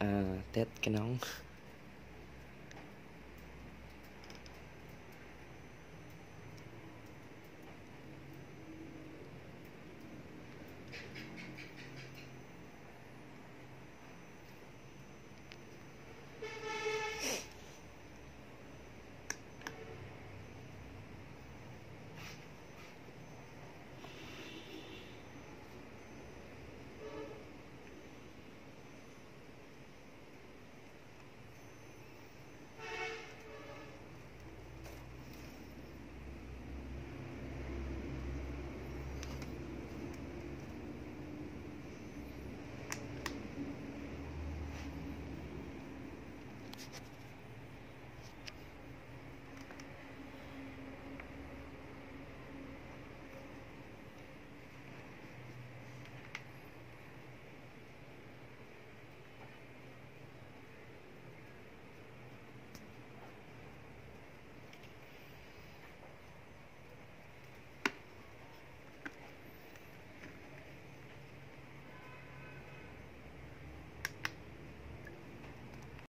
à, test cái nón.